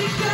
Keep